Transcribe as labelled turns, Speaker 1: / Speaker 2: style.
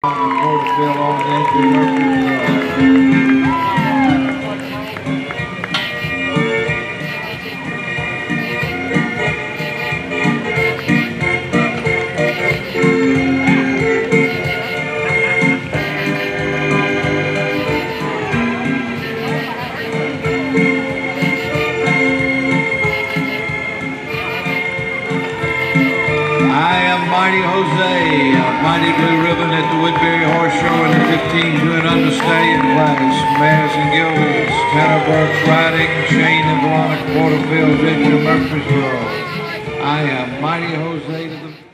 Speaker 1: Porterfield on the entry Mighty Jose, Mighty Blue Ribbon at the Woodbury Horse Show in the 15 to and under stallion class. Mares and Geldings, Tanner Burks riding, Shane and Veronica Porterfield, Victor Murfreesboro. I am Mighty Jose to the